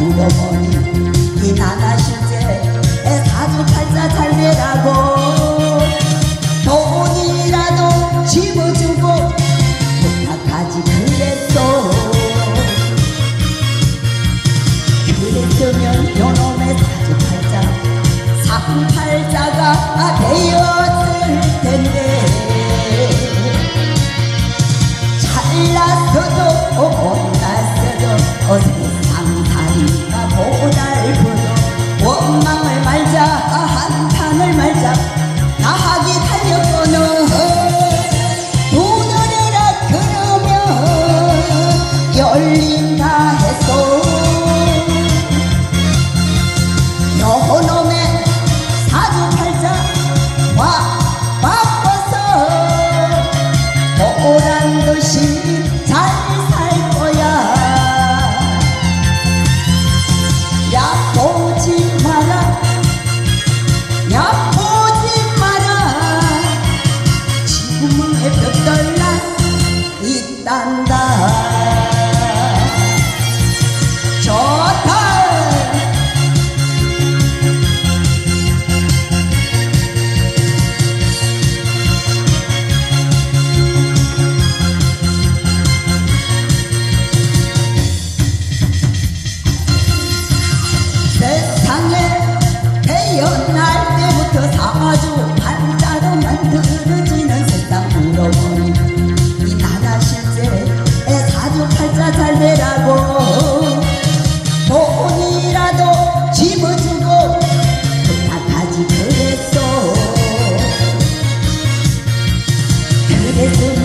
물어보니 이 나나 실제 가족 팔자 잘 내라고 돈이라도 집어주고 부탁하지 그랬어 그랬으면 요놈의 가족 팔자 사품 팔자가 걸린다 했소 여놈의 사주팔자 와 바빠서 보란 듯이 잘 살 거야. 야 보지 마라. 야 보지 마라. 지금은 해볕 떨라. 이딴 아주 반자로 만들어지는 세상으로 이 나라 실제 사주 팔자 잘 되라고. 돈이라도 집어주고 부탁하지 그랬어. 그랬으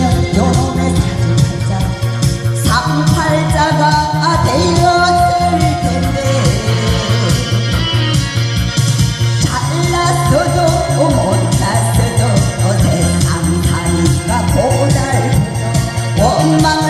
Bang